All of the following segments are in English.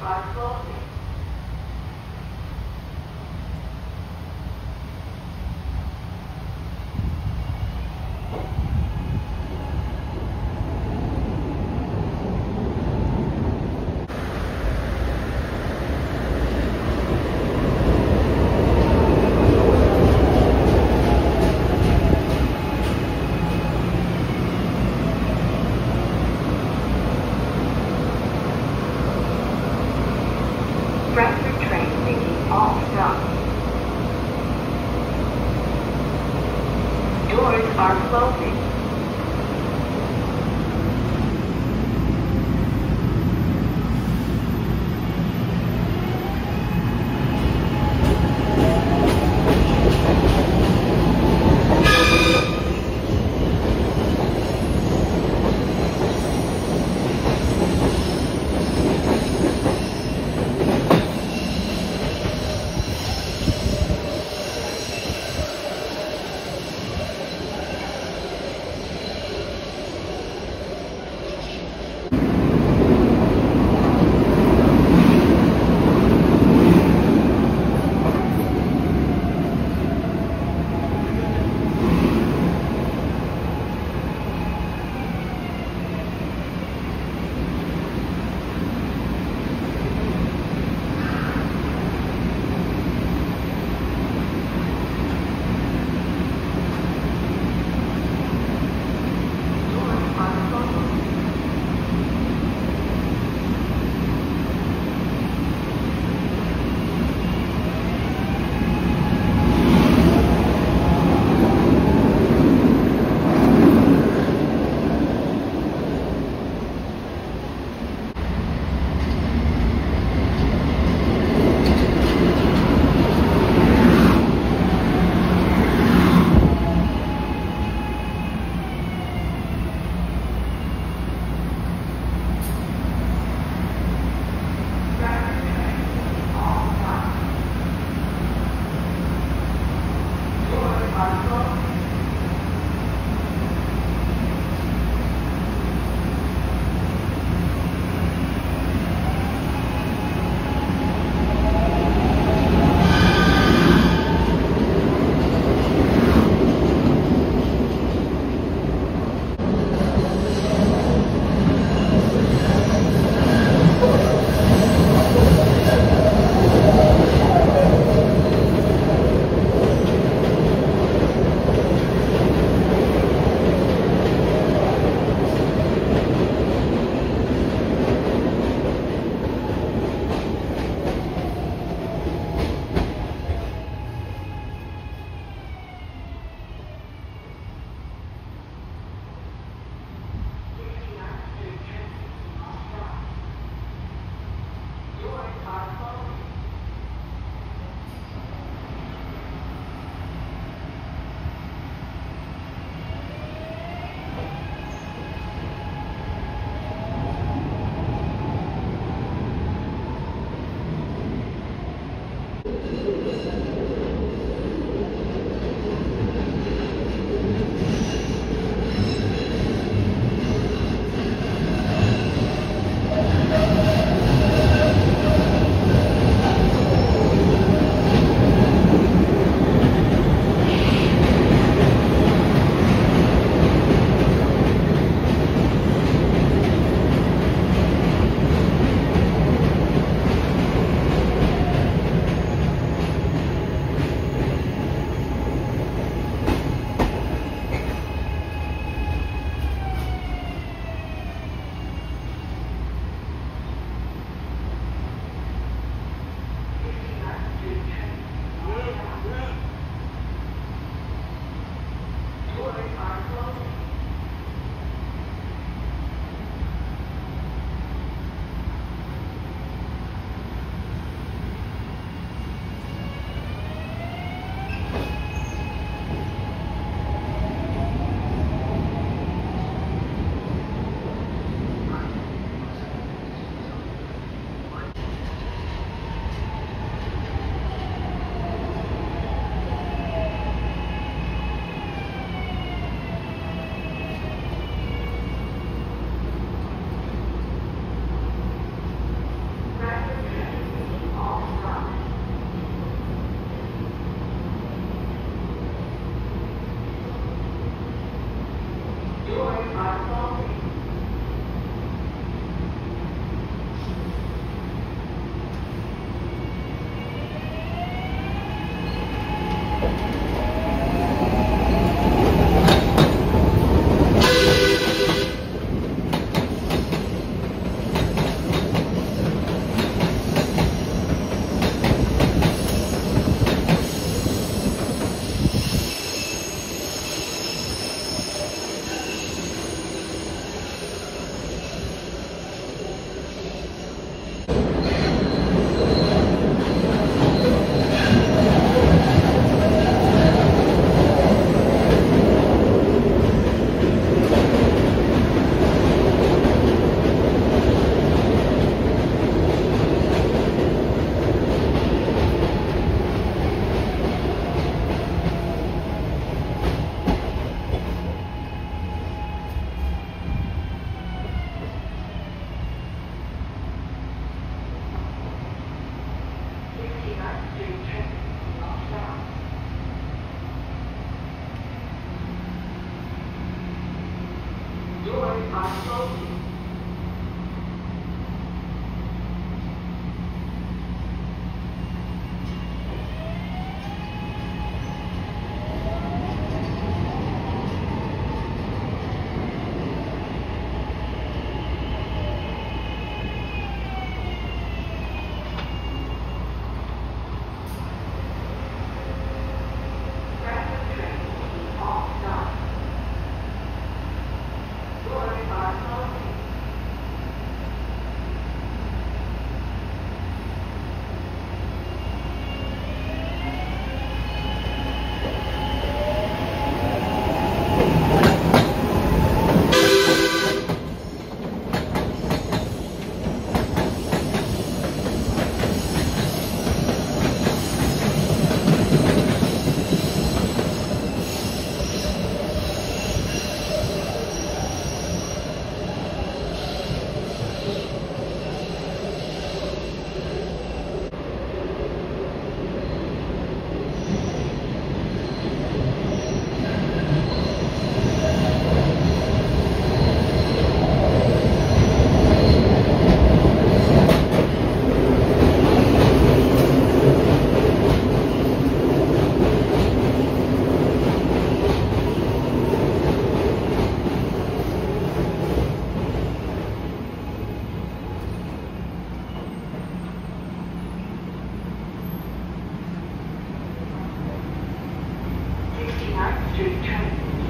are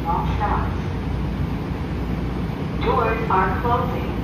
all stops. Doors are closing.